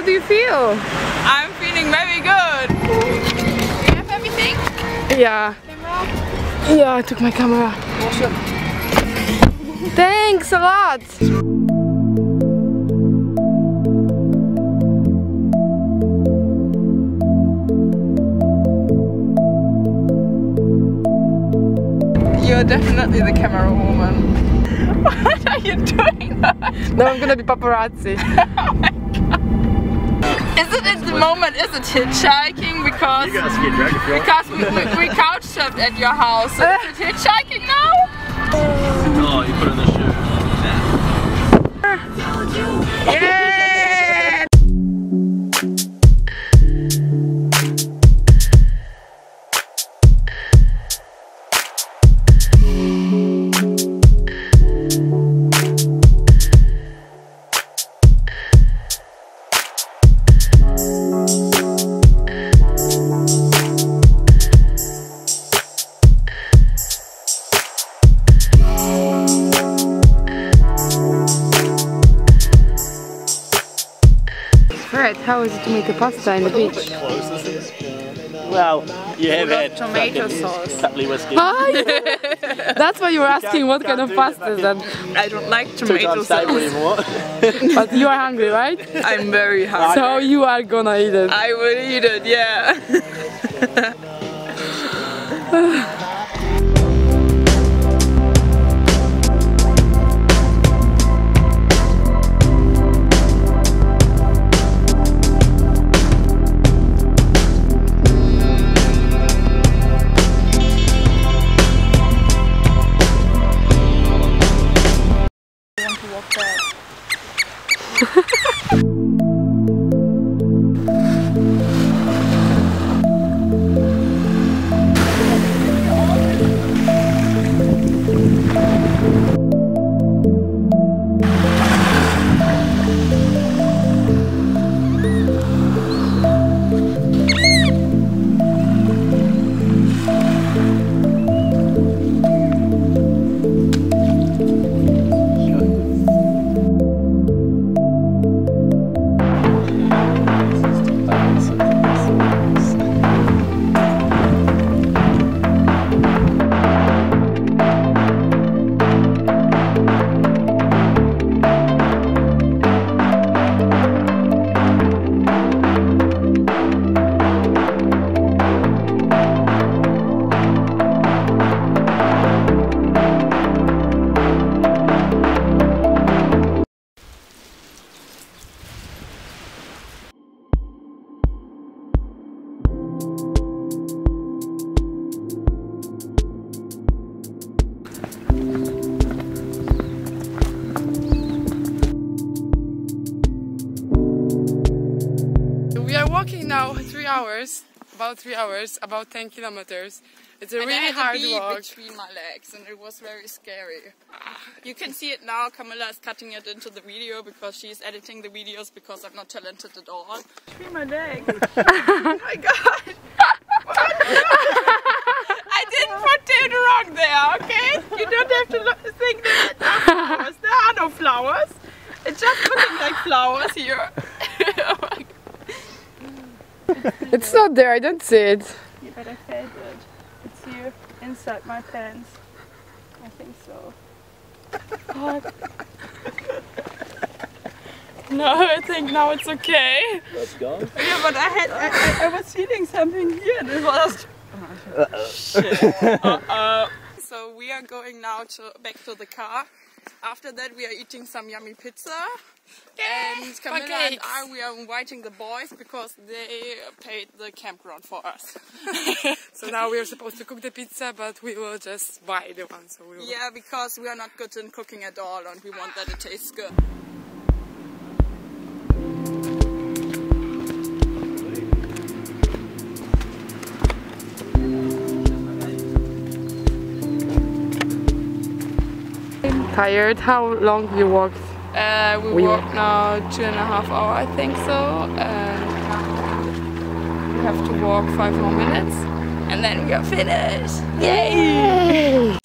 how do you feel? I'm feeling very good. Do you have everything? Yeah. Camera? Yeah, I took my camera. Thanks a lot. You're definitely the camera woman. What are you doing? Now I'm gonna be paparazzi. Oh At the moment, is it hitchhiking? Because, You guys get dragged if you want. because we, we, couch surfed at your house. Is it hitchhiking now? How is it to make a pasta in the beach? Well, you have had tomato sauce. Tapley whiskey. Ah, Hi! That's why you were asking what kind of pasta is that. I don't like tomato sauce. anymore. But you are hungry, right? I'm very hungry. So you are gonna eat it. I will eat it, yeah. now three hours, about three hours, about 10 kilometers. It's a And I really had a hard bee walk. between my legs and it was very scary. You can see it now. Kamila is cutting it into the video because she's editing the videos because I'm not talented at all. Between my legs. oh my god. I didn't put it wrong there, okay? You don't have to look, think that there are flowers. There are no flowers. It's just looking like flowers here. oh my It's not there, I don't see it. You better fade it. It's here inside my pants. I think so. No, I think now it's okay. That's gone. Yeah, but I had I, I, I was feeling something here and it was shit. Uh-oh. So we are going now to back to the car. After that we are eating some yummy pizza. and Kamila and. I we are inviting the boys because they paid the campground for us. So now we are supposed to cook the pizza, but we will just buy the one. So we will. Yeah, because we are not good in cooking at all and we want that it tastes good. Tired? How long you walked? Uh, we We- walked now two and a half hour, I think so, and we have to walk five more minutes, and then we are finished. Yay!